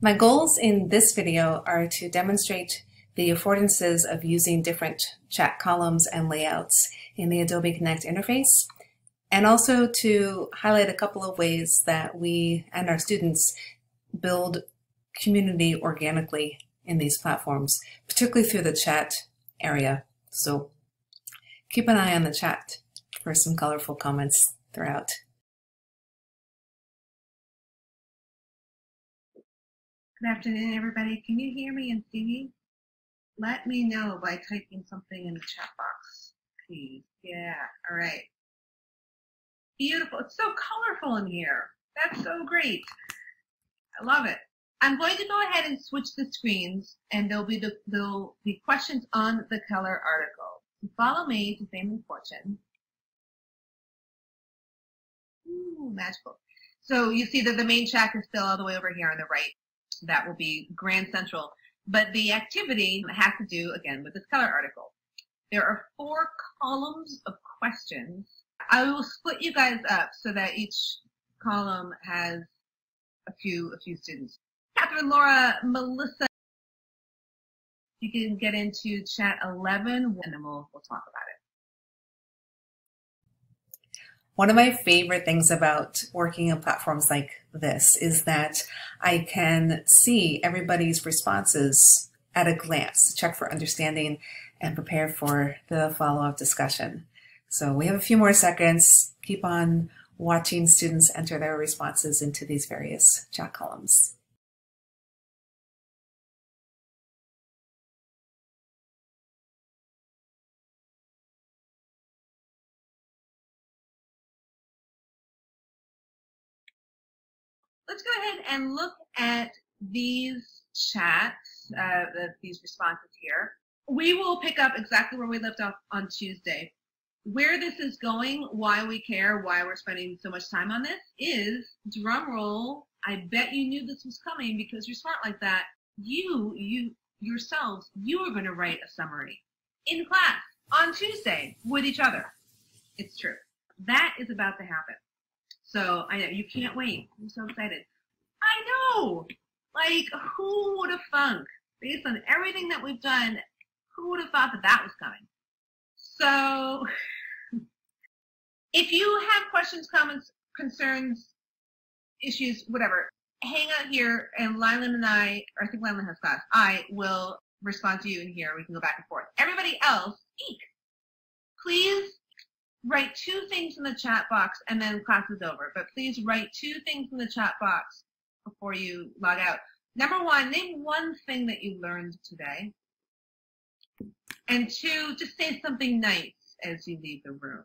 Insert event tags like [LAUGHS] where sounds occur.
My goals in this video are to demonstrate the affordances of using different chat columns and layouts in the Adobe Connect interface, and also to highlight a couple of ways that we and our students build community organically in these platforms, particularly through the chat area. So keep an eye on the chat for some colorful comments throughout. Good afternoon, everybody. Can you hear me and see me? Let me know by typing something in the chat box, please. Yeah, all right. Beautiful. It's so colorful in here. That's so great. I love it. I'm going to go ahead and switch the screens, and there'll be the, there'll be questions on the color article. So follow me to fame and fortune. Ooh, magical. So you see that the main chat is still all the way over here on the right that will be Grand Central. But the activity has to do, again, with this color article. There are four columns of questions. I will split you guys up so that each column has a few, a few students. Catherine, Laura, Melissa, you can get into chat 11 and then we'll, we'll talk about it. One of my favorite things about working in platforms like this is that I can see everybody's responses at a glance, check for understanding, and prepare for the follow-up discussion. So we have a few more seconds. Keep on watching students enter their responses into these various chat columns. Let's go ahead and look at these chats, uh, the, these responses here. We will pick up exactly where we left off on Tuesday. Where this is going, why we care, why we're spending so much time on this is, drum roll, I bet you knew this was coming because you're smart like that. You, you yourselves, you are going to write a summary in class on Tuesday with each other. It's true. That is about to happen. So I know you can't wait. I'm so excited. I know. Like who would have thunk, based on everything that we've done, who would have thought that that was coming? So [LAUGHS] if you have questions, comments, concerns, issues, whatever, hang out here and Lylan and I, or I think Lylan has class, I will respond to you in here. We can go back and forth. Everybody else, eek. Please write two things in the chat box and then class is over. But please write two things in the chat box before you log out. Number one, name one thing that you learned today. And two, just say something nice as you leave the room.